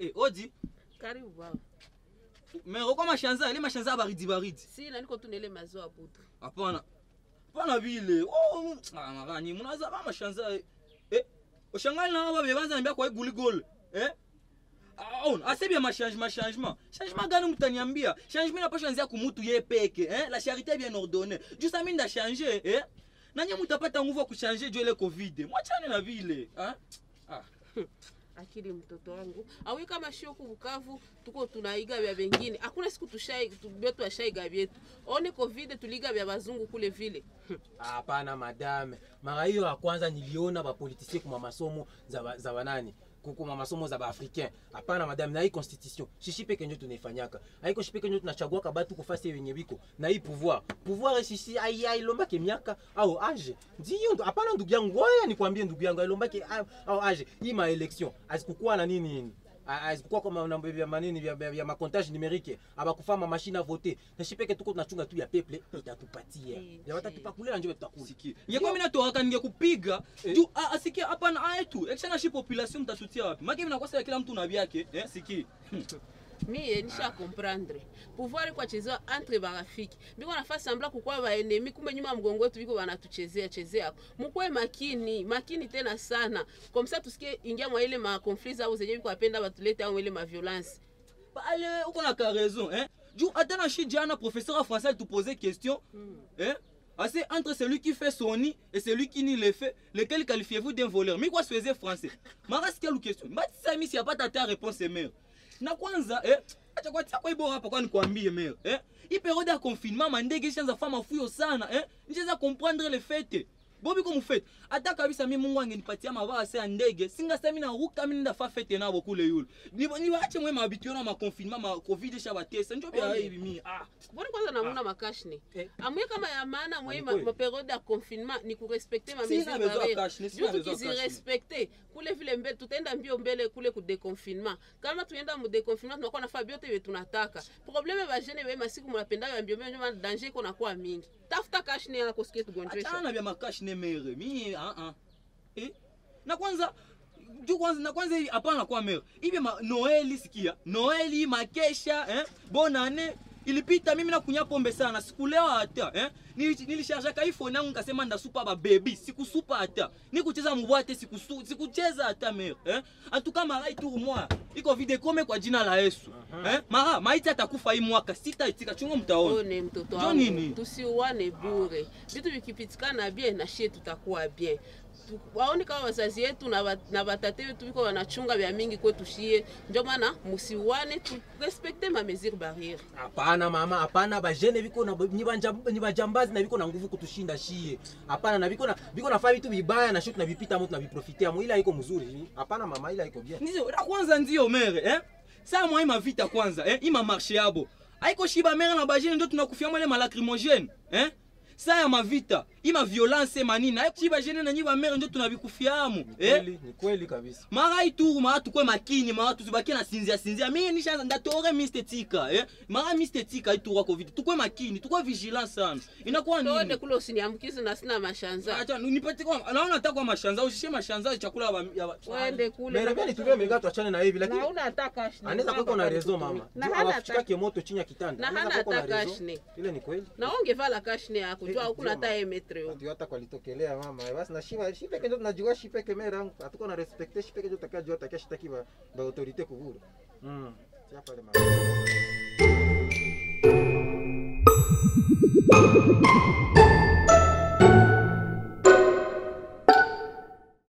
Eh, odi. Karibu baba. Me okwa mashanza ile mashanza baridi baridi. Sina niko tu nele maziwa ya butu hapana hapana vile oh, ah, marani munaza ba mashanza eh. eh oshangali na baba bebanza niambia kwa guligol eh. Ah, on asebia machangement changement. Gani mtaniambia changement napasha anzia kumutu ye peke eh. La charité bien ordonnée. Juste ami nda changer eh nanye mutapata nguvu ya kushanje juu ile covid? Mwachane na vile ha? ah. Akili mtoto wangu. Awi kama sio kubukavu tuko tunaiga vya vingine, hakuna siku tushai tubetu ashaiga vyetu. One covid tuliga vya bazungu kule vile. Hapana madame. Mara hiyo ya kwanza niliona bapolitisie kwa masomo za ba- za banani kokoma masomo oza baafricain. Apana madame nayi constitution shishi mpe kenjo tunefanyaka ayi koshi mpe kenjo tunachagwaka batu kofasi wenye biko nayi pouvoir. Pouvoir eshishi ailombaka emiaka ao age. Ndiyo apana ndugu yangu. Oya nikwambie ndugu yangu ailombaka ao age. Hii maelection azikukuwa na nini nini? Azikukuwa kwa mambo ya manini ya, ya, ya makontage numerique abakufama mashine a vote na shi peke tuko tunachunga tu ya peple itatupatia. Eh, ya watatupakulia njoo tutakula. Sikia. Kwa mimi toaka ningekupiga. Eh. juu ah, asikia hapana aetu ekishana shi population mtatutia wapi? Maki mnakosa kila mtu na vyake eh siki mie nisha comprendre pouvoir iko achezewa entre barafiki biko nafasi sambla kukwa baenemi kumbe nyuma mgongo wetu biko banatuchezea chezea mukwe makini makini tena sana komsa tusikie ingia mwa ile ma conflits au zenye biko apenda batulete au ile ma violence pale uko na raison hein juu hata na shi jana professeur français alitupose question hein assez entre celui qui fait son nid et celui qui nie le fait lequel qualifiez-vous d'un voleur mi kwa siweze français mara sikia lu question mbatisa mi siyapata ta réponse mère na kwanza eh acha kwa tia kwa ibo hapa kwa nikwambie mère eh? Hii periode ya confinement mandege ishaanza fama fuyo sana eh? Nishaanza comprendre le fait bobiko mufete ataka bisa mi mungu angenipatia mavase ya ndege singasami na ruka mi nenda fa fete nabo kule yulu nibache mwe mabitio na maconfinement ma covid esha batesa njo bya ebimi ah. Boni kwanza namuna makashi ne amwe kama ya maana mwe ma periode ya confinement ni kurespecte ma mesure barriere jutu kuzirespecte kule vile mbele tutaenda mbio mbele kule ku deconfinement kama tuenda mu deconfinement tunakuwa nafaa biote vile tunataka probleme ba jeune bema siku mnapendaka mbio mbele njo danger iko nakuwa mingi. Tafuta kashi ne yako sikia tugonjeshana ah, bya makashi mere mi ah ah. Eh? Na kwanza juu kwanza na kwanza hapana kwa mere ibe ma noeli sikia. Noeli makesha eh? Bonane ilipita mimi na kunya pombe sana. Sikulewa hata eh? Nili- nilisharjaka iphone yangu nikasema ndasupa ba baby. Sikusupa hata. Nikucheza mbwate, sikusu sikucheza hata mere eh? Antuka mara tu mwa iko vide kome kwa jina la Yesu eh? Mara maiti atakufa hii mwaka. Sitaitika chungo mtaona one mtoto wangu. tusiuane bure. Vitu vikipitikana bien na shie tutakuwa bien Waone kama wazazi yetu na, wa, na watate wetu viko wanachunga vya mingi kwetu shie. Ndio maana musiuane turespekte ma mesure barriere. Hapana mama hapana. Bajene biko na ni bajambazi na biko na nguvu kutushinda shie. Hapana na biko na biko nafanya vitu vibaya na shio tunavipita mo tunaviprofitia mo ila haiko mzuri. Hapana mama ila haiko bien. Ndio la kwanza ndio mere eh? Saa mwa ima vita kwanza eh? Ima marche yabo. Haiko shiba mere na bajene ndio tunakufia mwele malacrimogene eh? Saa ya mavita ima violence manini. Aiko shiba jene na nyiba mere ndio tunabikufiamu ni eh? kweli ni kweli kabisa. Mara ituru mara tukwe makini mara tuzibakie na sinzia sinzia. Mimi nisha ndatore mistetika eh? Mara mistetika ituru kwa covid. Tukwe makini tukwe vigilant sana. Inakuwa nini? Tuone kule usiniambukize na sina mashanza. Acha nipate kwa naona hata kwa mashanza usishe mashanza ya chakula ya wende kule mimi ni nituvie mega tuachane na hivi lakini hauna ataka anaweza kuwa na rezo mama. Na hana ataka moto chini ya kitanda. Na hana ataka ile ni kweli. Na ungevala kashne yako Eh, tu hakuna hata emetre yo ndio hata kwalitokelea mama basi na shiba shipeke ndio tunajua shipeke mera yangu hatuko na respecte shipeke ndio takajua takia shitaki ba ba autorite kuguru mm. pale mama